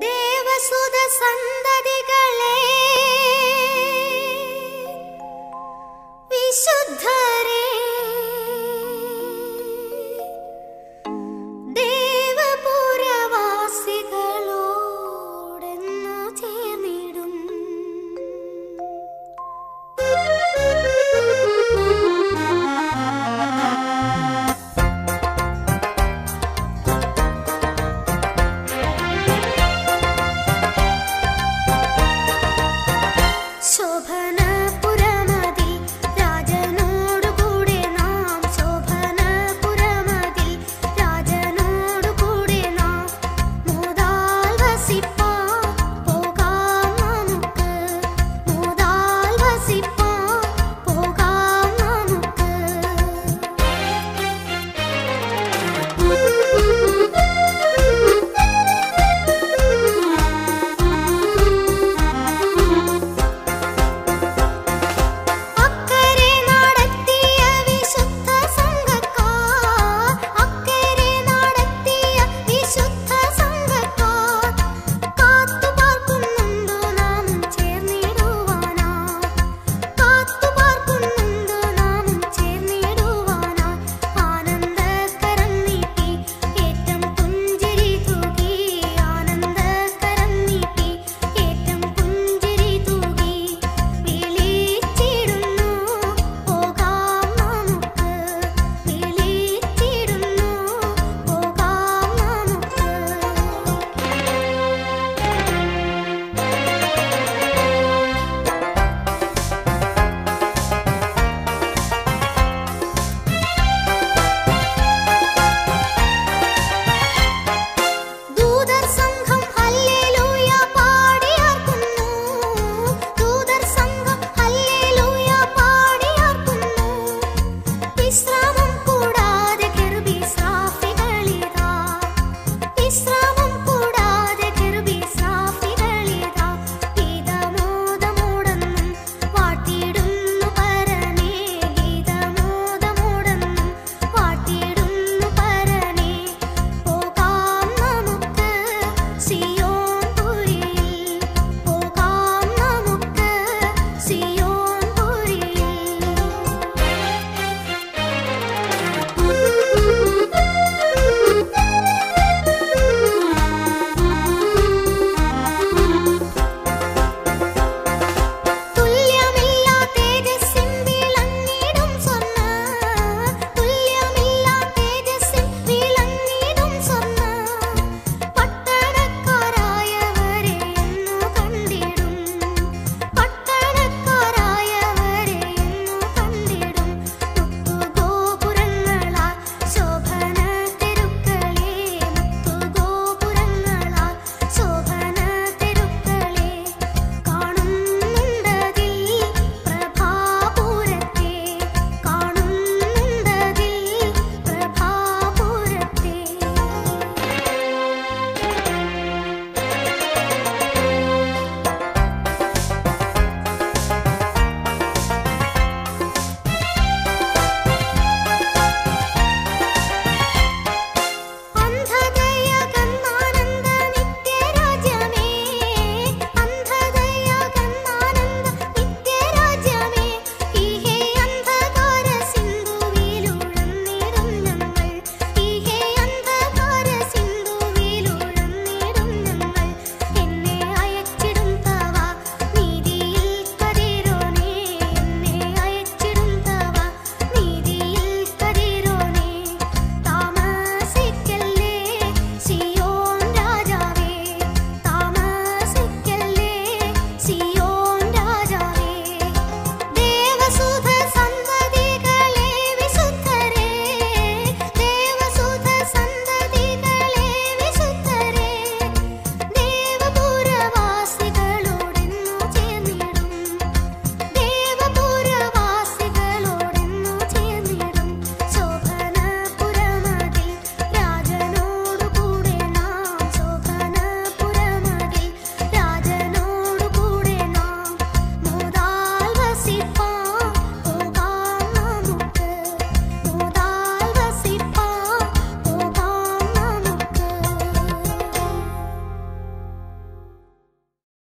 ദേവസുത സന്തതികളെ വിശുദ്ധരെ